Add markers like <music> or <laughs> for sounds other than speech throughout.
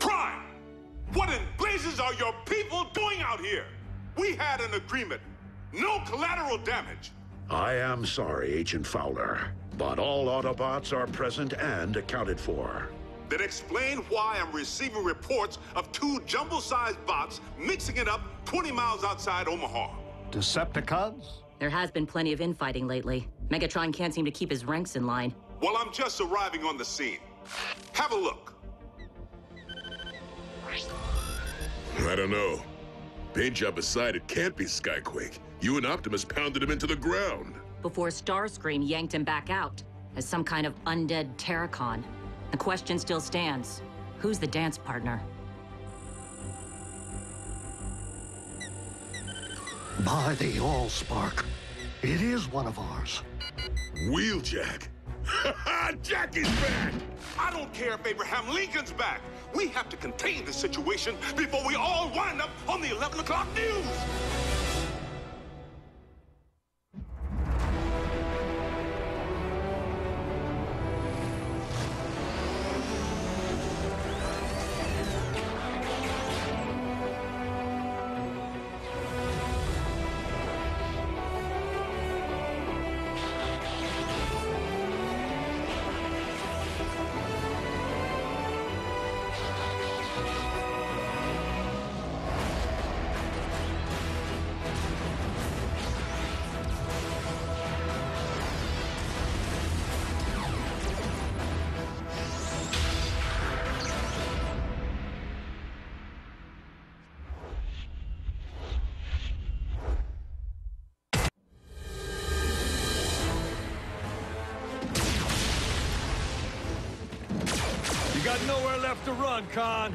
Prime! What in blazes are your people doing out here? We had an agreement. No collateral damage. I am sorry, Agent Fowler, but all Autobots are present and accounted for. Then explain why I'm receiving reports of two jumbo-sized bots mixing it up 20 miles outside Omaha. Decepticons? There has been plenty of infighting lately. Megatron can't seem to keep his ranks in line. Well, I'm just arriving on the scene. Have a look. I don't know. Paint job aside, it can't be Skyquake. You and Optimus pounded him into the ground. Before Starscream yanked him back out as some kind of undead Terrorcon. The question still stands. Who's the dance partner? By the Allspark. It is one of ours. Wheeljack. <laughs> Jackie's back! I don't care if Abraham Lincoln's back. We have to contain the situation before we all wind up on the 11 o'clock news. Nowhere to run, Con.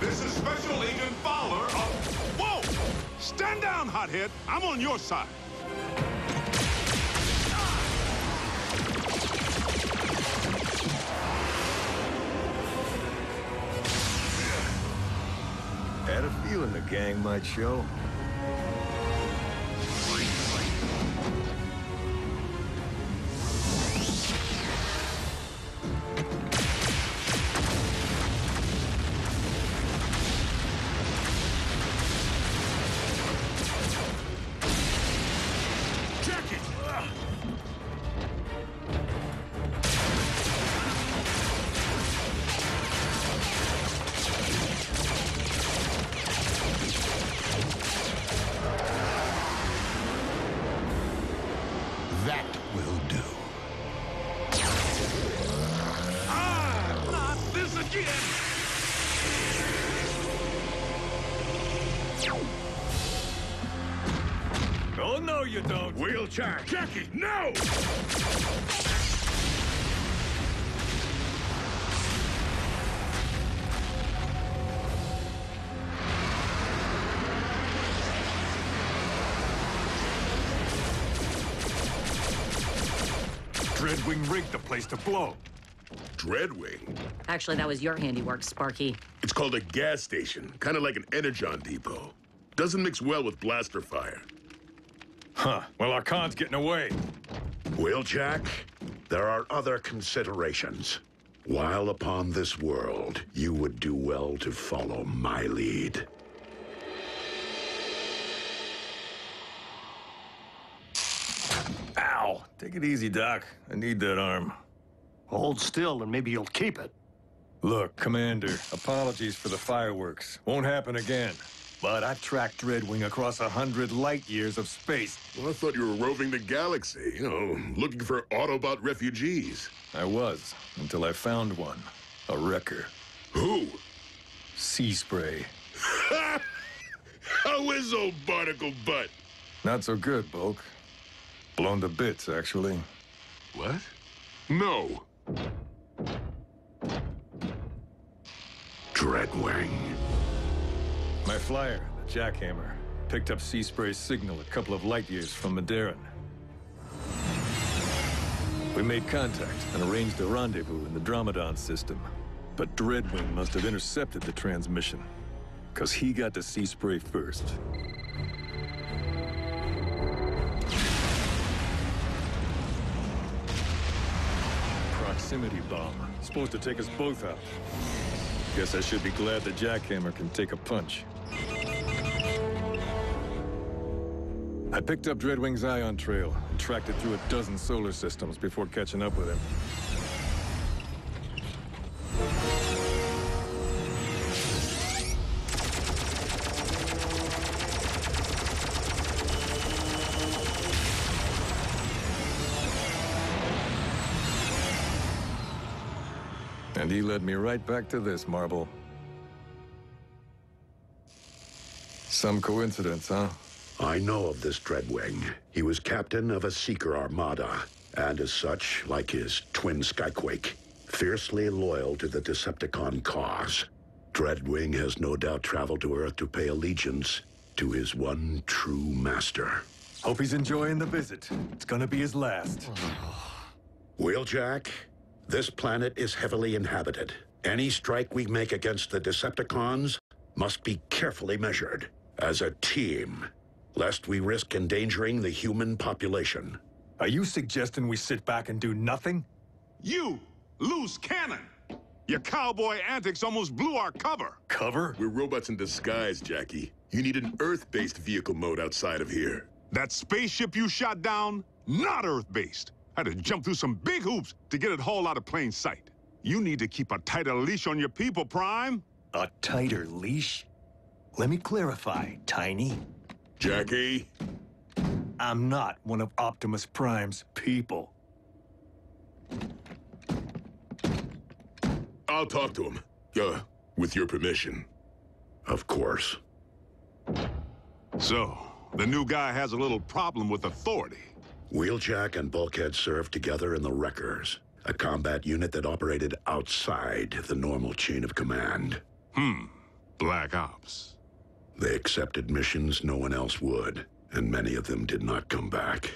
This is Special Agent Fowler of... Whoa! Stand down, hothead. I'm on your side. Had a feeling the gang might show. Don't. Jackie, no! Dreadwing rigged the place to blow. Dreadwing? Actually, that was your handiwork, Sparky. It's called a gas station, kind of like an Energon depot. Doesn't mix well with blaster fire. Huh. Well, our Con's getting away. Well, Jack, there are other considerations. While upon this world, you would do well to follow my lead. Ow. Take it easy, Doc. I need that arm. Hold still and maybe you'll keep it. Look, Commander, apologies for the fireworks. Won't happen again. But I tracked Dreadwing across a hundred light years of space. Well, I thought you were roving the galaxy, you know, looking for Autobot refugees. I was, until I found one. A wrecker. Who? Sea spray. How is old Barnacle Butt? Not so good, Bulk. Blown to bits, actually. What? No. Dreadwing. My flyer, the Jackhammer, picked up Sea Spray's signal a couple of light years from Maderan. We made contact and arranged a rendezvous in the Dromedon system. But Dreadwing must have intercepted the transmission, because he got to Sea Spray first. proximity bomb. Supposed to take us both out. Guess I should be glad the jackhammer can take a punch. I picked up Dreadwing's ion trail and tracked it through a dozen solar systems before catching up with him. And he led me right back to this, Marble. Some coincidence, huh? I know of this Dreadwing. He was captain of a Seeker armada, and as such, like his twin Skyquake, fiercely loyal to the Decepticon cause. Dreadwing has no doubt traveled to Earth to pay allegiance to his one true master. Hope he's enjoying the visit. It's gonna be his last. <sighs> Wheeljack, this planet is heavily inhabited. Any strike we make against the Decepticons must be carefully measured as a team, lest we risk endangering the human population. Are you suggesting we sit back and do nothing? You, loose cannon! Your cowboy antics almost blew our cover. Cover? We're robots in disguise, Jackie. You need an Earth-based vehicle mode outside of here. That spaceship you shot down, not Earth-based. I Had to jump through some big hoops to get it hauled out of plain sight. You need to keep a tighter leash on your people, Prime. A tighter leash? Let me clarify, Tiny. Jackie? I'm not one of Optimus Prime's people. I'll talk to him. Uh, with your permission. Of course. So, the new guy has a little problem with authority. Wheeljack and Bulkhead served together in the Wreckers, a combat unit that operated outside the normal chain of command. Hmm. Black Ops. They accepted missions no one else would, and many of them did not come back.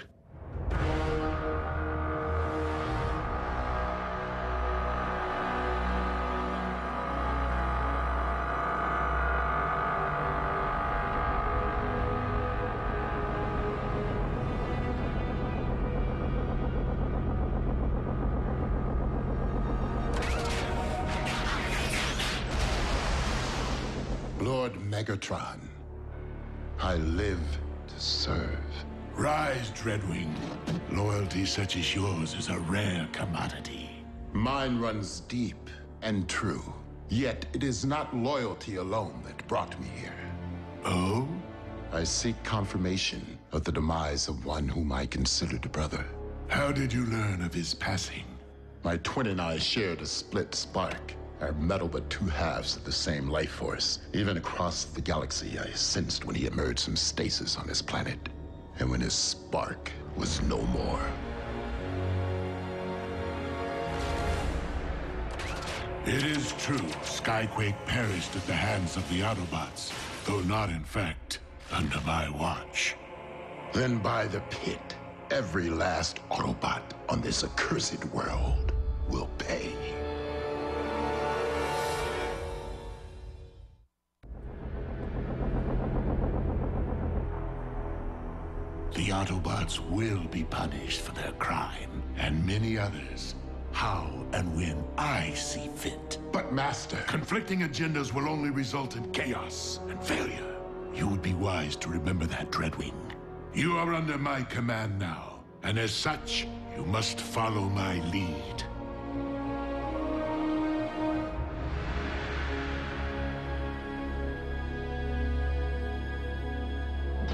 Lord Megatron, I live to serve. Rise, Dreadwing. Loyalty such as yours is a rare commodity. Mine runs deep and true. Yet it is not loyalty alone that brought me here. Oh? I seek confirmation of the demise of one whom I considered a brother. How did you learn of his passing? My twin and I shared a split spark. Metal but two halves of the same life force. Even across the galaxy, I sensed when he emerged from stasis on his planet. And when his spark was no more. It is true, Skyquake perished at the hands of the Autobots, though not in fact under my watch. Then by the pit, every last Autobot on this accursed world will pay. Autobots will be punished for their crime, and many others. How and when I see fit. But Master, Conflicting agendas will only result in chaos and failure. You would be wise to remember that, Dreadwing. You are under my command now, and as such, you must follow my lead.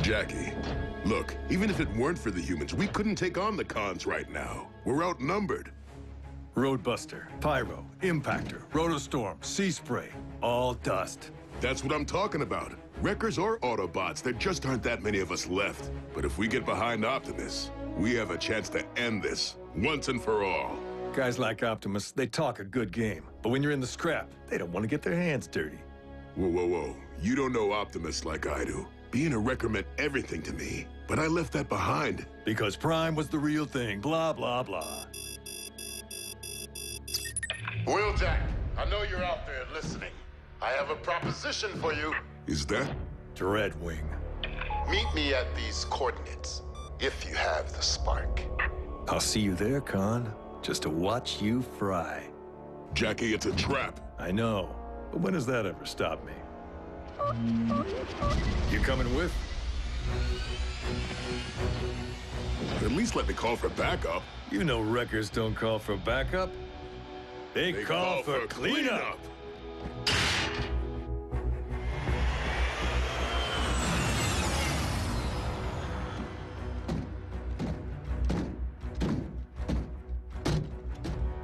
Jackie, look, even if it weren't for the humans, we couldn't take on the cons right now. We're outnumbered. Roadbuster, Pyro, Impactor, Rotorstorm, Sea Spray, all dust. That's what I'm talking about. Wreckers or Autobots, there just aren't that many of us left. But if we get behind Optimus, we have a chance to end this, once and for all. Guys like Optimus, they talk a good game, but when you're in the scrap, they don't want to get their hands dirty. Whoa, whoa, whoa. You don't know Optimus like I do. Being a wrecker meant everything to me, but I left that behind. Because Prime was the real thing, blah, blah, blah. Wheeljack, I know you're out there listening. I have a proposition for you. Is that? Dreadwing. Meet me at these coordinates, if you have the spark. I'll see you there, Con. just to watch you fry. Jackie, it's a trap. I know, but when has that ever stopped me? You coming with? At least let me call for backup. You know wreckers don't call for backup. They, They call, for, cleanup.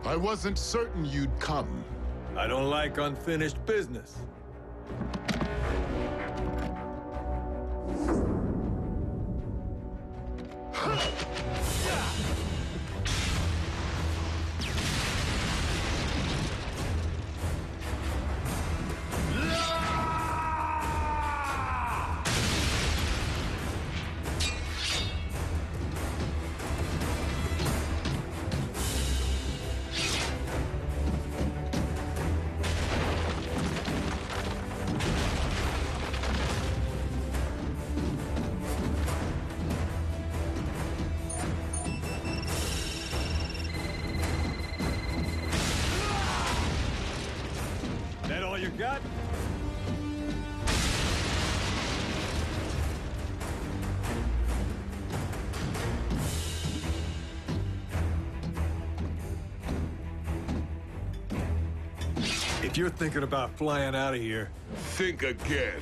I wasn't certain you'd come. I don't like unfinished business. Got? If you're thinking about flying out of here, Think again.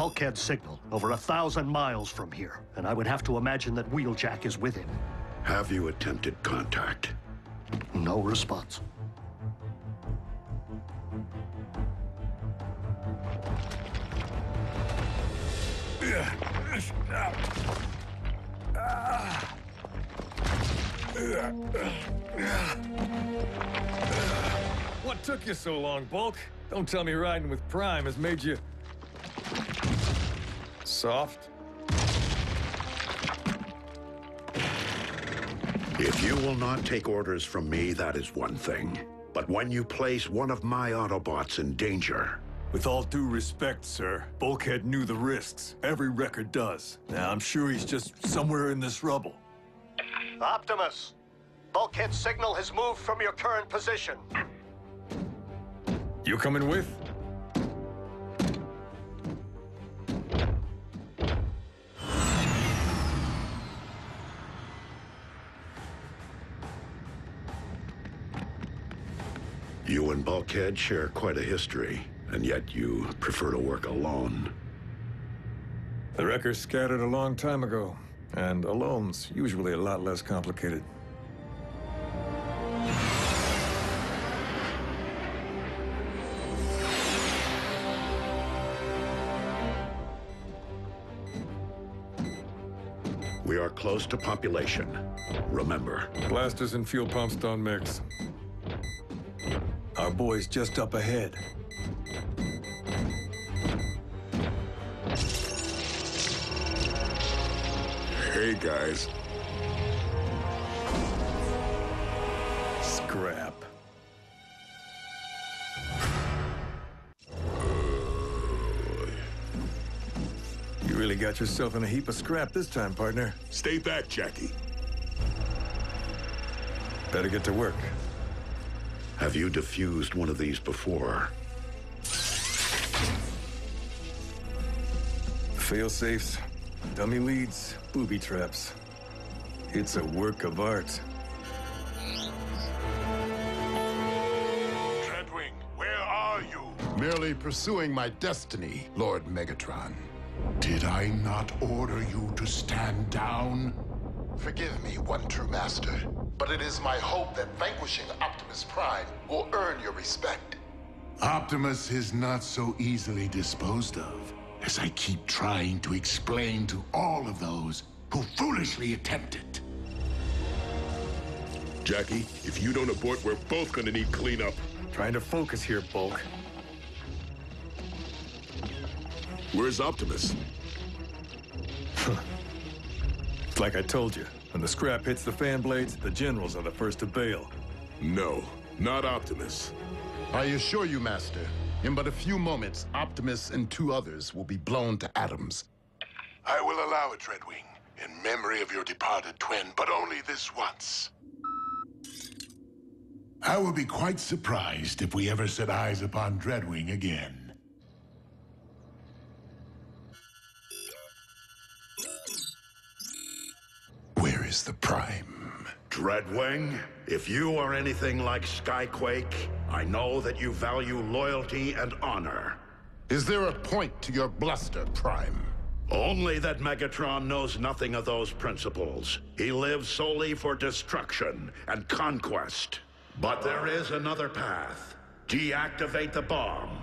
Bulkhead signal over a thousand miles from here, and I would have to imagine that Wheeljack is with him. Have you attempted contact? No response. What took you so long, Bulk? Don't tell me riding with Prime has made you... soft? If you will not take orders from me, that is one thing. But when you place one of my Autobots in danger, With all due respect, sir, Bulkhead knew the risks. Every Wrecker does. Now, I'm sure he's just somewhere in this rubble. Optimus! Bulkhead's signal has moved from your current position. You coming with? You and share quite a history, and yet you prefer to work alone. The wreckers scattered a long time ago, and alone's usually a lot less complicated. We are close to population. Remember, Blasters and fuel pumps don't mix. Our boy's just up ahead. Hey, guys. Scrap. You really got yourself in a heap of scrap this time, partner. Stay back, Jackie. Better get to work. Have you defused one of these before? Fail-safes, dummy leads, booby traps. It's a work of art. Dreadwing, where are you? Merely pursuing my destiny, Lord Megatron. Did I not order you to stand down? Forgive me, one true master, but it is my hope that vanquishing Optimus Prime will earn your respect. Optimus is not so easily disposed of. as I keep trying to explain to all of those who foolishly attempt it. Jackie, if you don't abort, we're both gonna need cleanup. Trying to focus here, Bulk. Where's Optimus? <laughs> It's like I told you. When the scrap hits the fan blades, the generals are the first to bail. No, not Optimus. I assure you, Master, in but a few moments, Optimus and two others will be blown to atoms. I will allow it, Dreadwing, in memory of your departed twin, but only this once. I will be quite surprised if we ever set eyes upon Dreadwing again. Is the Prime? Dreadwing, if you are anything like Skyquake, I know that you value loyalty and honor. Is there a point to your bluster, Prime? Only that Megatron knows nothing of those principles. He lives solely for destruction and conquest. But there is another path. Deactivate the bomb.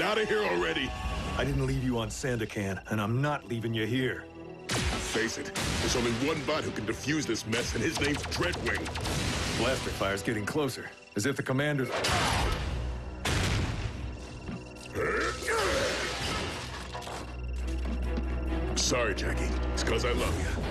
Get out of here already! I didn't leave you on Sandakan, and I'm not leaving you here. Face it, there's only one bot who can defuse this mess, and his name's Dreadwing. Blaster fire's getting closer, as if the commanders... Sorry, Jackie. It's because I love you.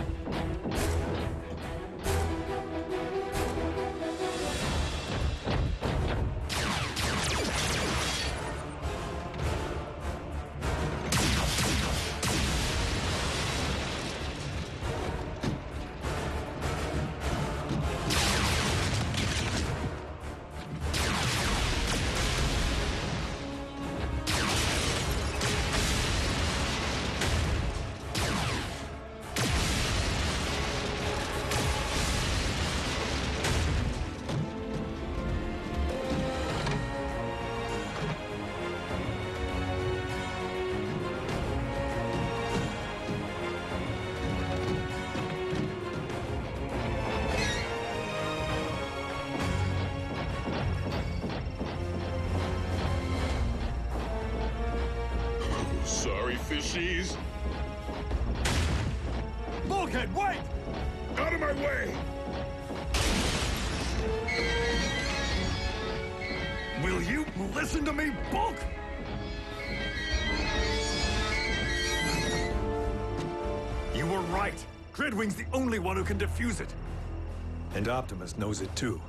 Listen to me, Bulk? You were right. Dreadwing's the only one who can defuse it. And Optimus knows it too.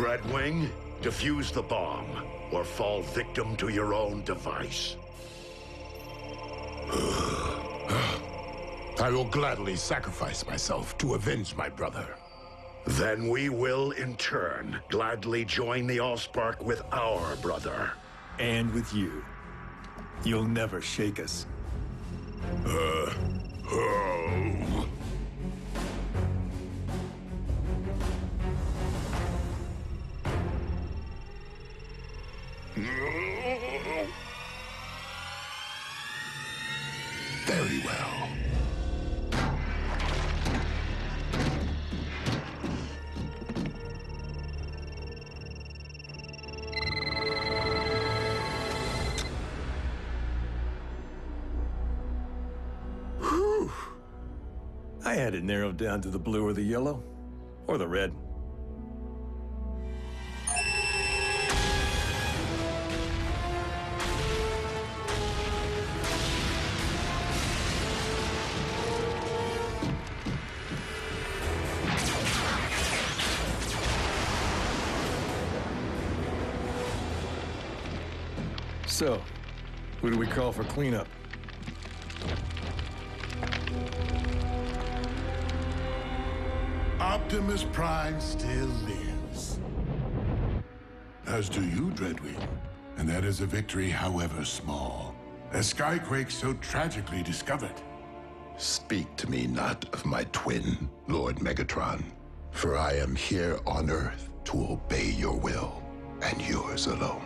Dreadwing, defuse the bomb, or fall victim to your own device. <sighs> I will gladly sacrifice myself to avenge my brother. Then we will, in turn, gladly join the Allspark with our brother. And with you. You'll never shake us. Uh, oh. Very had it narrowed down to the blue or the yellow. Or the red. So, who do we call for cleanup? Optimus Prime still lives. As do you, Dreadwing. And that is a victory, however small. A Skyquake so tragically discovered. Speak to me not of my twin, Lord Megatron, for I am here on Earth to obey your will, and yours alone.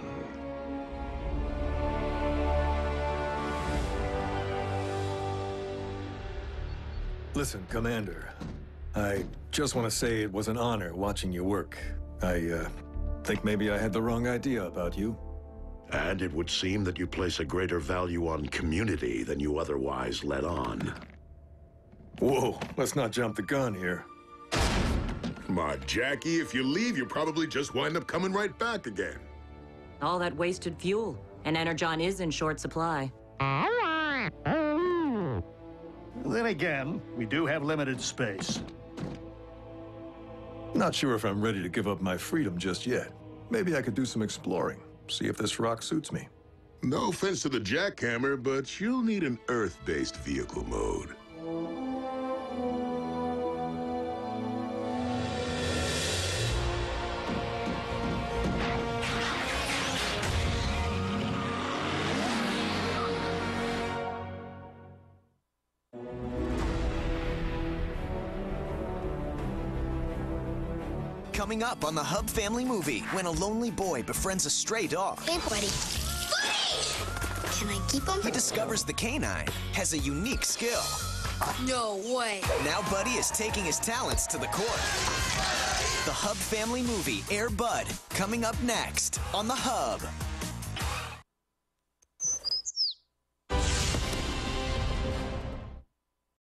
Listen, Commander. I just want to say it was an honor watching you work. I, uh, think maybe I had the wrong idea about you. And it would seem that you place a greater value on community than you otherwise let on. Whoa, let's not jump the gun here. Come on, Jackie, if you leave, you probably just wind up coming right back again. All that wasted fuel. And Energon is in short supply. Then again, we do have limited space. Not sure if I'm ready to give up my freedom just yet. Maybe I could do some exploring, see if this rock suits me. No offense to the jackhammer, but you'll need an Earth-based vehicle mode. Coming up on the Hub Family Movie, when a lonely boy befriends a stray dog. Hey, buddy. Buddy! Can I keep him? He discovers the canine has a unique skill. No way. Now Buddy is taking his talents to the court. The Hub Family Movie, Air Bud, coming up next on the Hub.